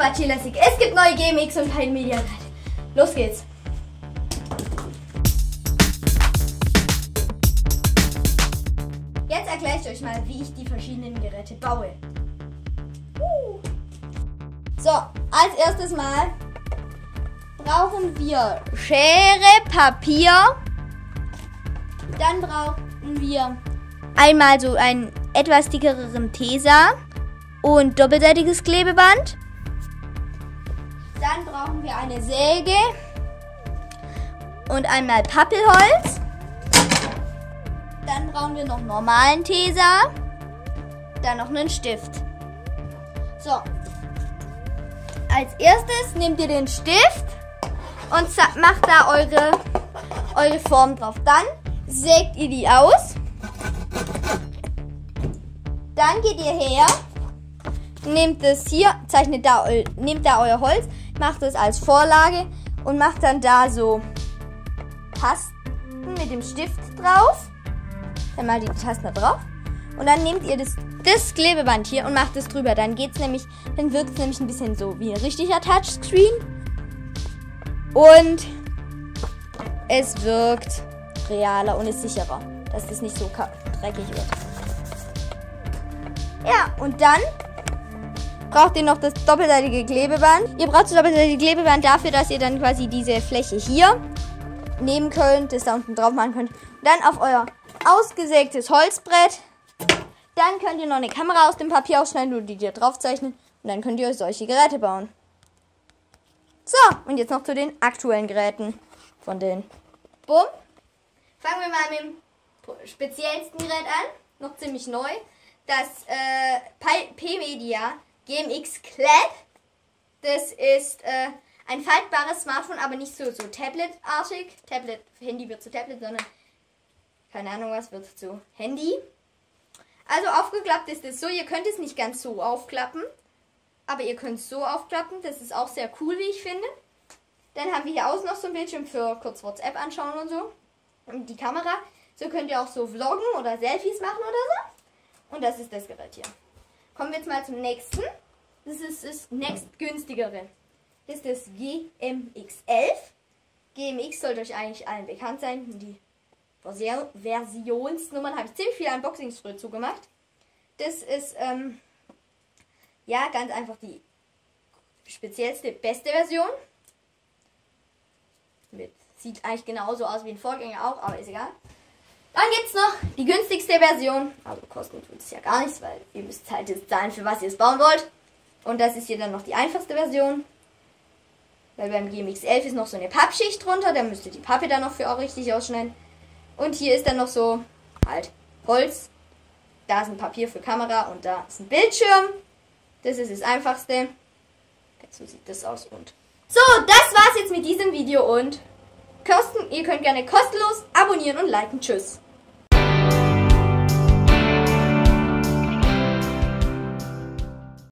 bei Chilasik. Es gibt neue GMX und kein Media. Los geht's. Jetzt erkläre ich euch mal, wie ich die verschiedenen Geräte baue. So, als erstes Mal brauchen wir Schere, Papier. Dann brauchen wir einmal so einen etwas dickeren Tesa und doppelseitiges Klebeband. Dann brauchen wir eine Säge und einmal Pappelholz. Dann brauchen wir noch normalen Tesa. Dann noch einen Stift. So. Als erstes nehmt ihr den Stift und macht da eure, eure Form drauf. Dann sägt ihr die aus. Dann geht ihr her, nehmt es hier, zeichnet da, nehmt da euer Holz, macht es als Vorlage und macht dann da so Tasten mit dem Stift drauf. Dann mal die Tasten da drauf. Und dann nehmt ihr das, das Klebeband hier und macht es drüber. Dann geht's nämlich, dann wirkt es nämlich ein bisschen so wie ein richtiger Touchscreen. Und es wirkt realer und ist sicherer, dass es nicht so dreckig wird. Ja, und dann braucht ihr noch das doppelseitige Klebeband. Ihr braucht das doppelseitige Klebeband dafür, dass ihr dann quasi diese Fläche hier nehmen könnt, das da unten drauf machen könnt. Dann auf euer ausgesägtes Holzbrett. Dann könnt ihr noch eine Kamera aus dem Papier ausschneiden und die dir drauf zeichnen. Und dann könnt ihr euch solche Geräte bauen. So, und jetzt noch zu den aktuellen Geräten von denen. Bumm. Fangen wir mal mit dem speziellsten Gerät an. Noch ziemlich neu. Das äh, P-Media GMX Clap. Das ist äh, ein faltbares Smartphone, aber nicht so, so Tablet-artig. Tablet, Handy wird zu Tablet, sondern keine Ahnung was wird zu Handy. Also aufgeklappt ist es so, ihr könnt es nicht ganz so aufklappen, aber ihr könnt es so aufklappen. Das ist auch sehr cool, wie ich finde. Dann haben wir hier außen noch so ein Bildschirm für kurz WhatsApp anschauen und so. Und die Kamera. So könnt ihr auch so vloggen oder Selfies machen oder so. Und das ist das Gerät hier. Kommen wir jetzt mal zum nächsten. Das ist das nächstgünstigere. Das ist das GMX11. GMX sollte euch eigentlich allen bekannt sein. Die Versionsnummern habe ich ziemlich viele Unboxings früher zugemacht. Das ist, ähm, ja, ganz einfach die speziellste, beste Version. Mit, sieht eigentlich genauso aus wie ein Vorgänger auch, aber ist egal. Dann gibt es noch die günstigste Version. Also kosten tut es ja gar nichts, weil ihr müsst halt jetzt zahlen, für was ihr es bauen wollt. Und das ist hier dann noch die einfachste Version. Weil beim GMX11 ist noch so eine Pappschicht drunter. Da müsst ihr die Pappe dann noch für auch richtig ausschneiden. Und hier ist dann noch so halt Holz. Da ist ein Papier für Kamera und da ist ein Bildschirm. Das ist das einfachste. So sieht das aus und. So, das war's jetzt mit diesem Video und Kosten, ihr könnt gerne kostenlos abonnieren und liken. Tschüss.